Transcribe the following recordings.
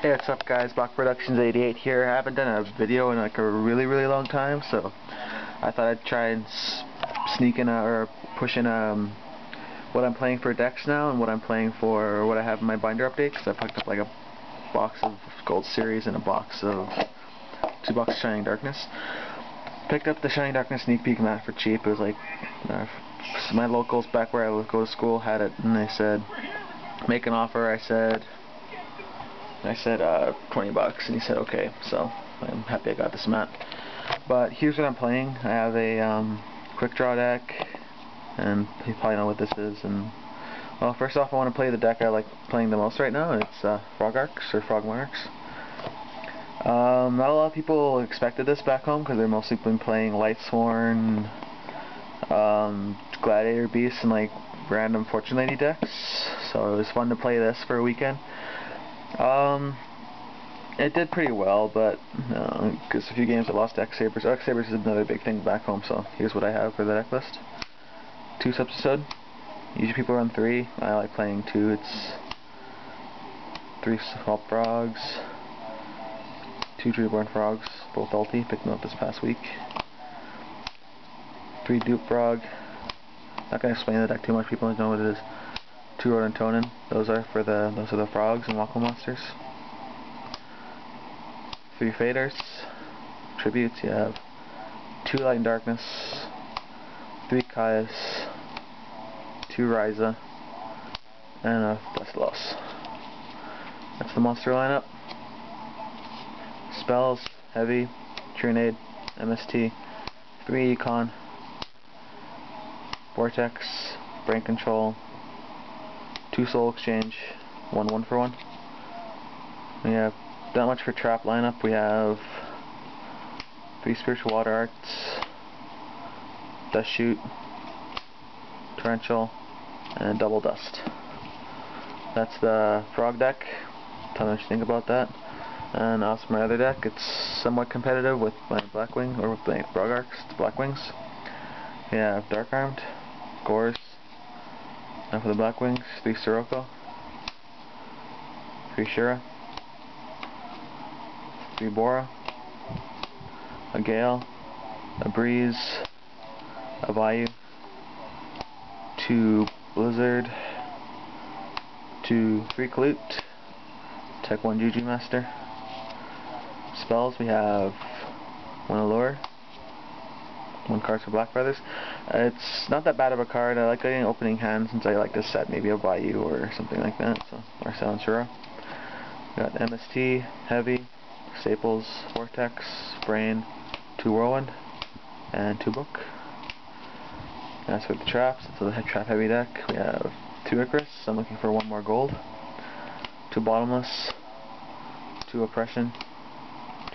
Hey, what's up guys? Baka Productions 88 here. I haven't done a video in like a really, really long time, so I thought I'd try and sneak in a, or push in um, what I'm playing for decks now and what I'm playing for what I have in my binder updates. I picked up like a box of Gold Series and a box of two boxes of Shining Darkness. Picked up the Shining Darkness sneak peek mat for cheap. It was like uh, my locals back where I would go to school had it, and they said make an offer. I said I said uh, 20 bucks, and he said okay. So I'm happy I got this mat. But here's what I'm playing. I have a um, quick draw deck, and you probably know what this is. And well, first off, I want to play the deck I like playing the most right now. It's uh, Frogarchs or Frog Monarchs. Um, not a lot of people expected this back home because they're mostly been playing Lightsworn, um, Gladiator Beasts, and like random Fortune Lady decks. So it was fun to play this for a weekend. Um, it did pretty well, but because uh, a few games I lost X Sabers. X Sabers is another big thing back home, so here's what I have for the deck list. Two Substitoad. Usually people run three. I like playing two. It's three swap frogs, two treeborn frogs, both ulti. Picked them up this past week. Three dupe frog. Not gonna explain the deck too much. People don't know what it is two Ronintoadin. Those are for the those are the frogs and Wacko monsters. Three faders. Tributes. You have two light and darkness, three Caius, two Raiza, and a Blessed Loss. That's the monster lineup. Spells, heavy, Trunade, MST, 3 Econ, Vortex, Brain Control, two soul exchange, one one for one. We have that much for trap lineup. We have three spiritual water arts, dust shoot, torrential, and double dust. That's the frog deck. Tell me what you think about that. And also my other deck, it's somewhat competitive with my Blackwing, or with my Frogarchs, Blackwings. Have Dark Armed, Gorz, now for the Black Wings, three Sirocco, three Shura, three Bora, a Gale, a Breeze, a Vayu, two Blizzard, two three Kalut, Tech 1 Juju Master. Spells, we have one Allure, one card for Black Feathers. Uh, it's not that bad of a card. I like getting opening hand since I like to set maybe a Vayu or something like that. So or Silencera. Got MST, Heavy, Staples, Vortex, Brain, two Whirlwind, and two Book. That's with the traps. It's a trap heavy deck. We have two Icarus. I'm looking for one more gold. Two Bottomless, two Oppression,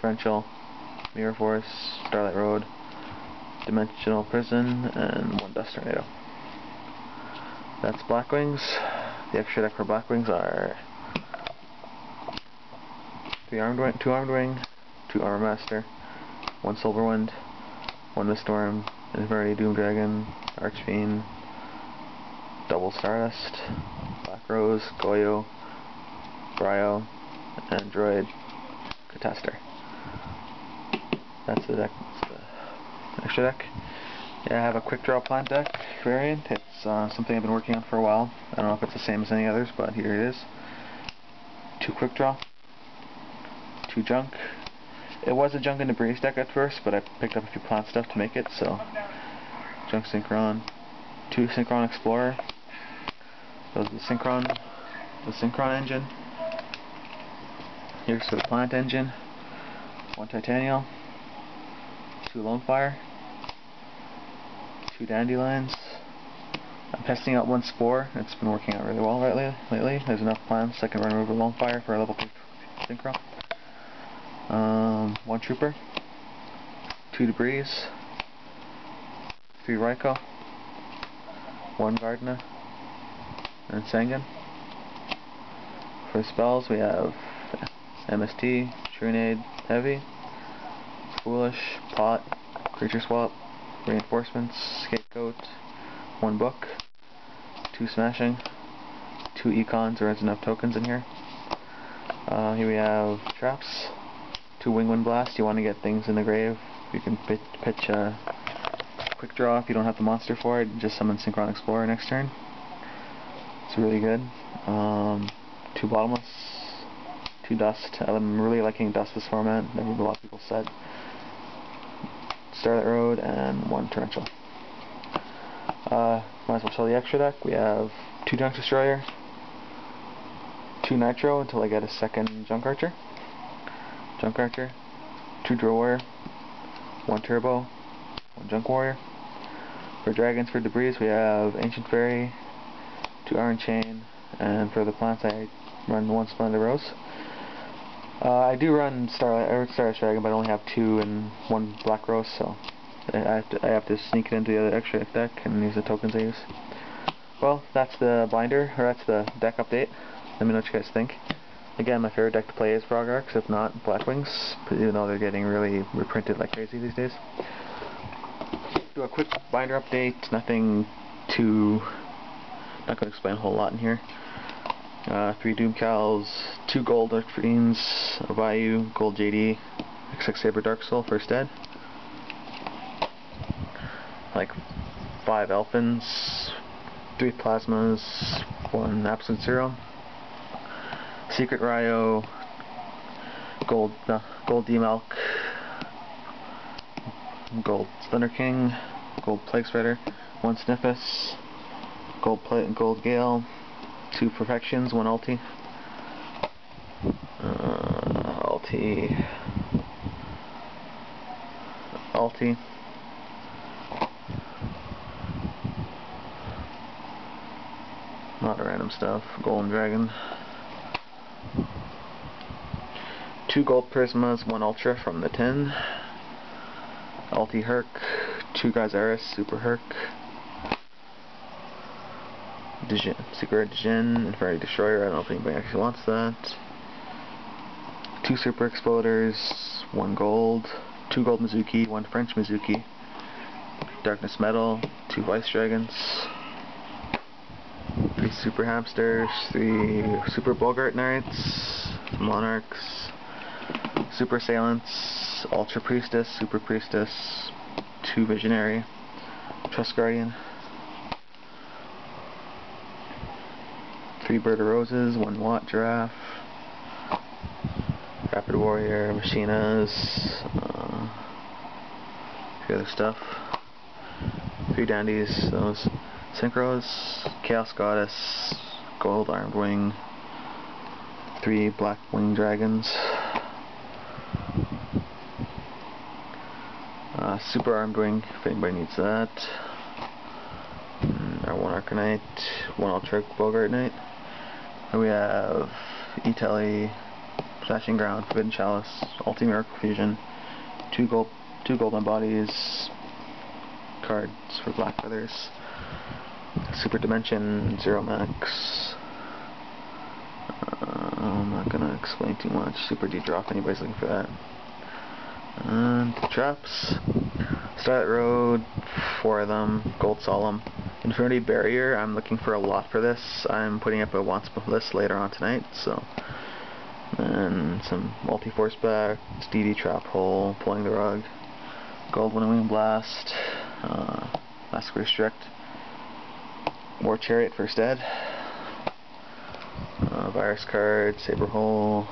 Torrential, Mirror Force, Starlight Road, Dimensional Prison, and one Dust Tornado. That's Blackwings. The extra deck for Blackwings are three armed wing, two armed wing, two armor master, one silver wind, one Mist Wurm, Infinity Doom Dragon, Archfiend, double Stardust, Black Rose, Goyo, Bryo, Android, Catastor. That's the deck extra deck. Yeah, I have a quick draw plant deck variant. It's uh, something I've been working on for a while. I don't know if it's the same as any others, but here it is. Two quick draw, two junk. It was a junk and debris deck at first, but I picked up a few plant stuff to make it, so junk synchron, two synchron explorer. Those the synchron, the synchron engine. Here's the plant engine. One titanium, two lone fire, two dandelions. I'm testing out one spore. It's been working out really well lately. lately. There's enough plants I can run over long fire for a level 2 synchro. Um, one trooper, two debris, three Raikou, one Gardna, and Sangan. For spells we have MST, Trunade, Heavy, Foolish, Pot, Creature Swap, Reinforcements, Scapegoat, one book, two smashing, two econs, there is enough tokens in here. Uh, here we have traps, two wing wind blast. You want to get things in the grave. You can pitch, pitch a quick draw if you don't have the monster for it. Just summon Synchron Explorer next turn. It's really good. Um, two bottomless, two dust. I'm really liking dust this format. Never a lot of people said. Starlight Road and one Torrential. Uh, might as well sell the extra deck. We have two Junk Destroyer, two Nitro until I get a second Junk Archer, Junk Archer, two Drill Warrior, one Turbo, one Junk Warrior. For Dragons for Debris we have Ancient Fairy, two Iron Chain, and for the plants I run one Splendid Rose. Uh, I do run Starlight or Starlight Dragon, but I only have two and one Black Rose, so I have to I have to sneak it into the other extra deck and use the tokens I use. Well, that's the binder, or that's the deck update. Let me know what you guys think. Again, my favorite deck to play is Frogarchs, if not Blackwings, even though they're getting really reprinted like crazy these days. Do a quick binder update, nothing too... not going to explain a whole lot in here. Uh, three Doom Cows, two Gold Fiends, a Vayu, Gold JD, XX Saber Dark Soul first dead. Like five Elfins, three Plasmas, one Absolute Zero, Secret Ryo, Gold uh, Gold D-Milk, Gold Thunder King, Gold Plague Spreader, one Sniffus, Gold and Gold Gale, two Perfections, one Ulti, uh, Ulti, Ulti, a lot of random stuff, Golden Dragon, two Gold Prismas, one Ultra from the tin, Ulti Herc, two Guys Gyzarus, Super Herc, Secret Djinn, Inferno Destroyer, I don't know if anybody actually wants that. Two Super Exploders, one Gold, two Gold Mizuki, one French Mizuki, Darkness Metal, two Vice Dragons, three Super Hamsters, three Super Boggart Knights, Monarchs, Super Assailants, Ultra Priestess, Super Priestess, two Visionary, Trust Guardian, three Bird of Roses, one Watt Giraffe, Rapid Warrior, Machinas, uh, a few other stuff, three Dandies, those Synchros, Chaos Goddess, Gold Armed Wing, three Black Wing Dragons, uh, Super Armed Wing, if anybody needs that. And our one Arcanite, one Ultra Boggart Knight. We have Italy, Flashing Ground, Forbidden Chalice, Ulti Miracle Fusion, two gold, two golden bodies, cards for Black Feathers, Super Dimension, Zero Max. Uh, I'm not gonna explain too much. Super D drop. Anybody's looking for that. And traps. Starlight Road, four of them. Gold Solemn. Infinity Barrier, I'm looking for a lot for this. I'm putting up a wants list later on tonight, so. And some multi-force back, DD Trap Hole, Pulling the Rug, Gold Wind Blast, uh, Mask Restrict, War Chariot First Dead, uh, Virus Card, Saber Hole,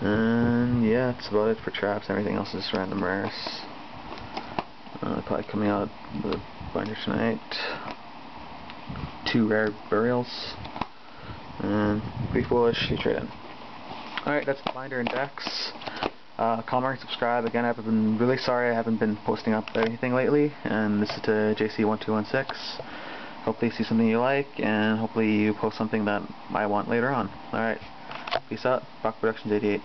and yeah, that's about it for traps. Everything else is random rares. Uh, probably coming out of the binder tonight. Two rare burials. And be foolish, you trade in. Alright, that's the binder and decks. Uh, comment, subscribe. Again, I've been really sorry I haven't been posting up anything lately. And this is to JC1216. Hopefully you see something you like, and hopefully you post something that I want later on. Alright. Peace out. Baka Productions 88.